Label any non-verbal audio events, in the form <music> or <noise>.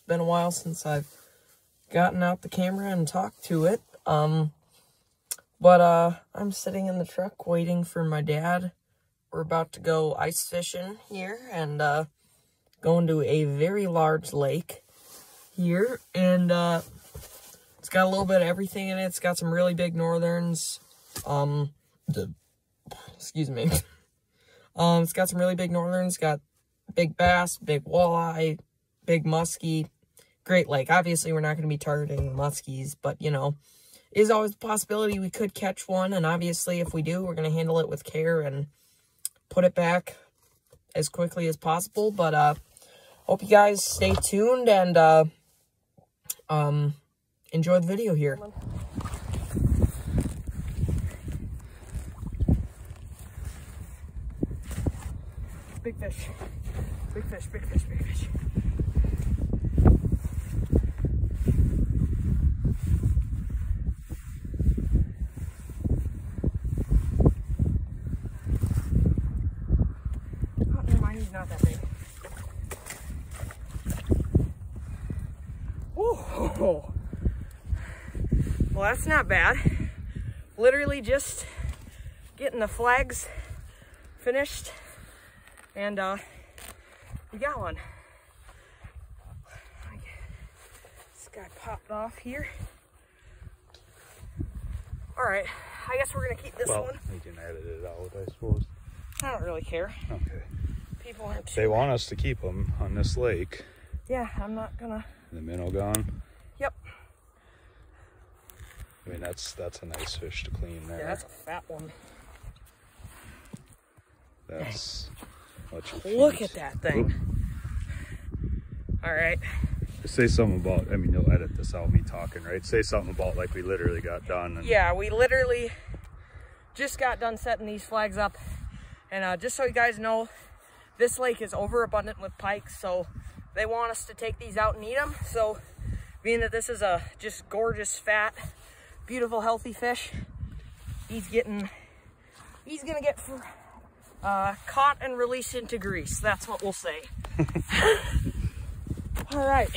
been a while since I've gotten out the camera and talked to it. Um, but uh, I'm sitting in the truck waiting for my dad. We're about to go ice fishing here and uh, going to a very large lake here. And uh, it's got a little bit of everything in it. It's got some really big northerns. Um, excuse me. <laughs> um, it's got some really big northerns. Got big bass, big walleye, big muskie. Great lake. Obviously, we're not going to be targeting muskies, but, you know, is always a possibility we could catch one. And obviously, if we do, we're going to handle it with care and put it back as quickly as possible. But, uh, hope you guys stay tuned and, uh, um, enjoy the video here. Big fish. Big fish, big fish, big fish. Not that big. Whoa. Well, that's not bad. Literally just getting the flags finished and uh, we got one. This guy popped off here. All right, I guess we're gonna keep this well, one. we can edit it out, I suppose. I don't really care. Okay. People aren't. They want us to keep them on this lake. Yeah, I'm not gonna. The minnow gone. Yep. I mean, that's that's a nice fish to clean there. Yeah, that's a fat one. That's Look at that thing. All right. Say something about. I mean, you'll edit this out, me talking, right? Say something about like we literally got done. And Yeah, we literally just got done setting these flags up. And uh, just so you guys know, this lake is overabundant with pikes, so they want us to take these out and eat them. So being that this is a just gorgeous, fat, beautiful, healthy fish, he's getting, he's gonna get uh, caught and released into grease. That's what we'll say. <laughs> All right.